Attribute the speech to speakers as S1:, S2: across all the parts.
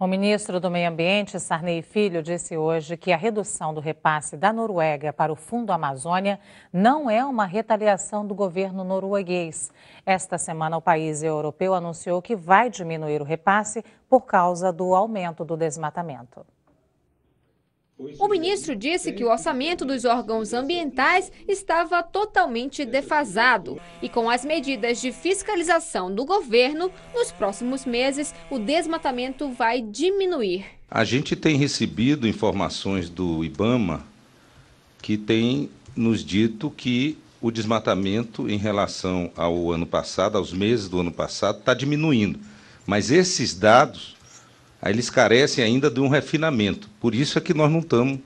S1: O ministro do Meio Ambiente, Sarney Filho, disse hoje que a redução do repasse da Noruega para o Fundo Amazônia não é uma retaliação do governo norueguês. Esta semana, o país europeu anunciou que vai diminuir o repasse por causa do aumento do desmatamento.
S2: O ministro disse que o orçamento dos órgãos ambientais estava totalmente defasado e com as medidas de fiscalização do governo, nos próximos meses o desmatamento vai diminuir.
S3: A gente tem recebido informações do IBAMA que tem nos dito que o desmatamento em relação ao ano passado, aos meses do ano passado, está diminuindo. Mas esses dados Aí eles carecem ainda de um refinamento. Por isso é que nós não estamos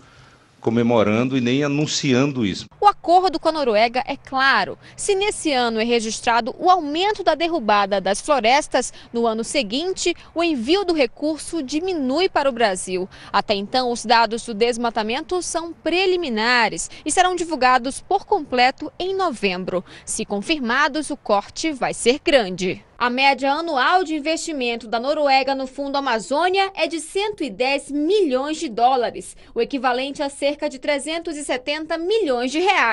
S3: comemorando e nem anunciando isso.
S2: O acordo com a Noruega é claro. Se nesse ano é registrado o aumento da derrubada das florestas, no ano seguinte o envio do recurso diminui para o Brasil. Até então, os dados do desmatamento são preliminares e serão divulgados por completo em novembro. Se confirmados, o corte vai ser grande. A média anual de investimento da Noruega no Fundo Amazônia é de 110 milhões de dólares, o equivalente a cerca de 370 milhões de reais.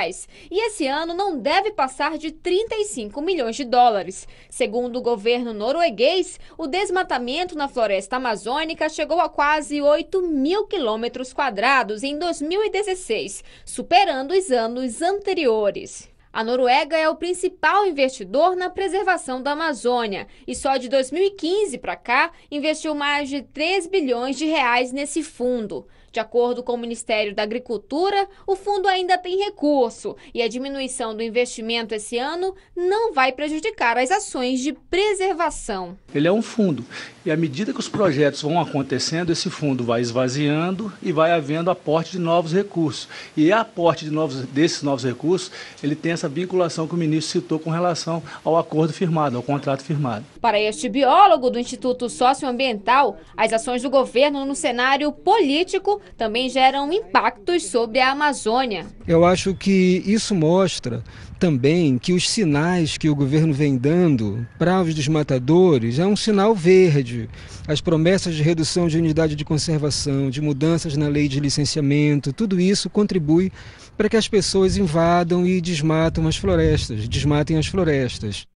S2: E esse ano não deve passar de 35 milhões de dólares. Segundo o governo norueguês, o desmatamento na floresta amazônica chegou a quase 8 mil quilômetros quadrados em 2016, superando os anos anteriores. A Noruega é o principal investidor na preservação da Amazônia e só de 2015 para cá investiu mais de 3 bilhões de reais nesse fundo. De acordo com o Ministério da Agricultura, o fundo ainda tem recurso e a diminuição do investimento esse ano não vai prejudicar as ações de preservação.
S4: Ele é um fundo e à medida que os projetos vão acontecendo, esse fundo vai esvaziando e vai havendo aporte de novos recursos. E aporte de novos, desses novos recursos, ele tem essa vinculação que o ministro citou com relação ao acordo firmado, ao contrato firmado.
S2: Para este biólogo do Instituto Socioambiental, as ações do governo no cenário político também geram impactos sobre a Amazônia.
S5: Eu acho que isso mostra também que os sinais que o governo vem dando para os desmatadores é um sinal verde. As promessas de redução de unidade de conservação, de mudanças na lei de licenciamento, tudo isso contribui para que as pessoas invadam e desmatam as florestas, desmatem as florestas.